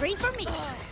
free for me.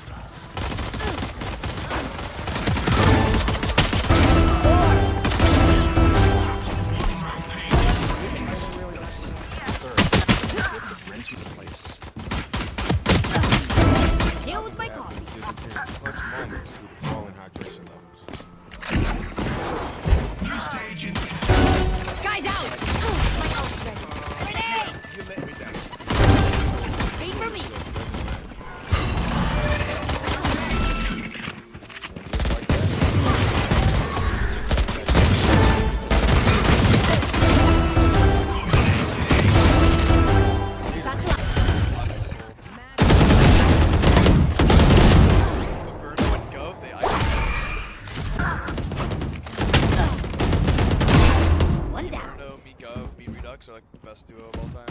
Are like the best duo of all time.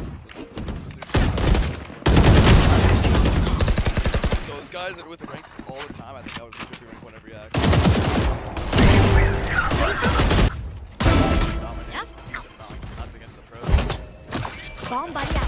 Those, guys are with the rank all the time. I think I would be rank one every act. Dominate, Yep. except not, not against the pros. Bomb buddy out.